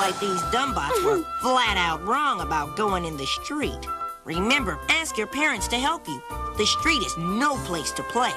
like these dumbbots were flat out wrong about going in the street. Remember, ask your parents to help you. The street is no place to play.